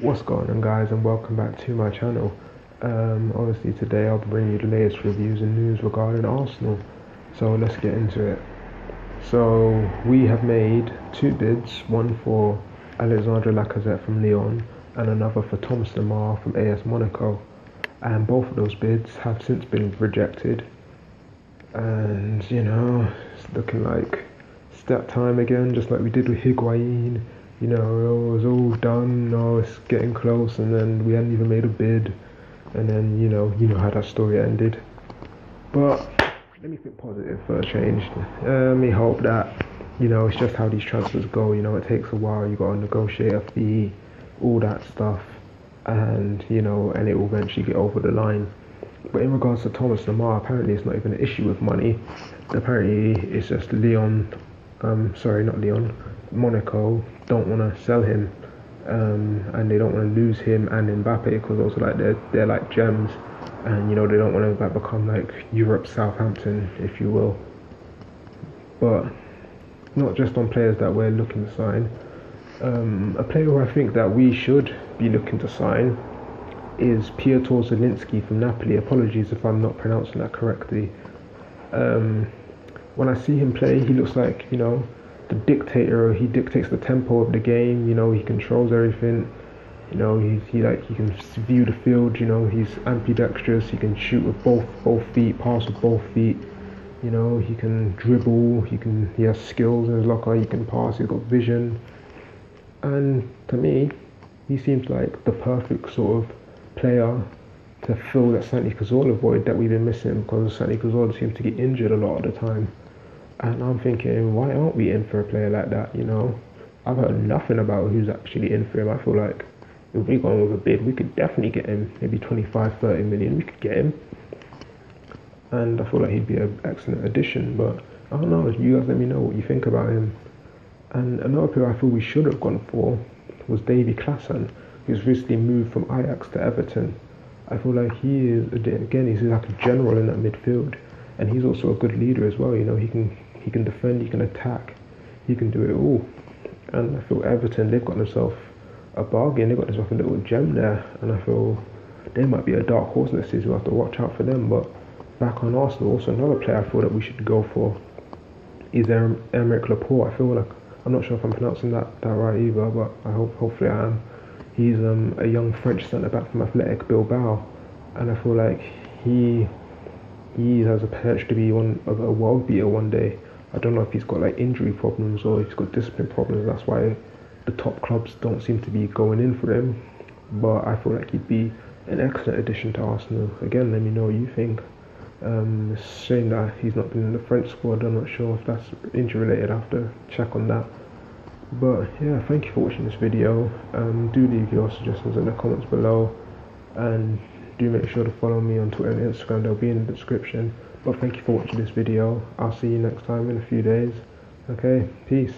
What's going on guys and welcome back to my channel. Um, obviously today I'll bring you the latest reviews and news regarding Arsenal. So let's get into it. So we have made two bids, one for Alexandre Lacazette from Lyon and another for Thomas Lemar from AS Monaco. And both of those bids have since been rejected. And you know, it's looking like step time again, just like we did with Higuain you know, it was all done, oh, it's getting close, and then we hadn't even made a bid, and then, you know, you know how that story ended. But let me think positive for a change. Uh, let me hope that, you know, it's just how these transfers go, you know, it takes a while, you gotta negotiate a fee, all that stuff, and, you know, and it will eventually get over the line. But in regards to Thomas Lemar, apparently it's not even an issue with money. Apparently it's just Leon, um, sorry, not Lyon, Monaco don't want to sell him, um, and they don't want to lose him and Mbappe because also like they're they're like gems, and you know they don't want to like become like Europe Southampton, if you will. But not just on players that we're looking to sign. Um, a player who I think that we should be looking to sign is Piotr Zielinski from Napoli. Apologies if I'm not pronouncing that correctly. Um, when I see him play, he looks like you know the dictator. He dictates the tempo of the game. You know, he controls everything. You know, he's he like he can view the field. You know, he's ambidextrous. He can shoot with both both feet, pass with both feet. You know, he can dribble. He can he has skills in his locker. He can pass. He's got vision. And to me, he seems like the perfect sort of player to fill that Santi Cazorla void that we've been missing because Santi Cazorla seems to get injured a lot of the time. And I'm thinking, why aren't we in for a player like that? You know, I've heard nothing about who's actually in for him. I feel like if we go with a bid, we could definitely get him. Maybe 25, 30 million, we could get him. And I feel like he'd be an excellent addition. But I don't know. You guys let me know what you think about him. And another player I feel we should have gone for was Davy Klaassen, who's recently moved from Ajax to Everton. I feel like he is again he's like a general in that midfield, and he's also a good leader as well. You know he can he can defend, he can attack, he can do it all. And I feel Everton, they've got themselves a bargain, they've got themselves a little gem there. And I feel they might be a dark horse in next season, we'll have to watch out for them. But back on Arsenal, also another player I feel that we should go for is Aymeric Laporte. I feel like, I'm not sure if I'm pronouncing that, that right either, but I hope hopefully I am. He's um, a young French centre back from Athletic Bilbao, and I feel like he he has a potential to be one of a world beater one day. I don't know if he's got like injury problems or he's got discipline problems. That's why the top clubs don't seem to be going in for him. But I feel like he'd be an excellent addition to Arsenal. Again, let me know what you think. Um, it's that he's not been in the French squad. I'm not sure if that's injury related. I have to check on that. But yeah, thank you for watching this video. Um, do leave your suggestions in the comments below. And do make sure to follow me on Twitter and Instagram. They'll be in the description. But thank you for watching this video. I'll see you next time in a few days. Okay, peace.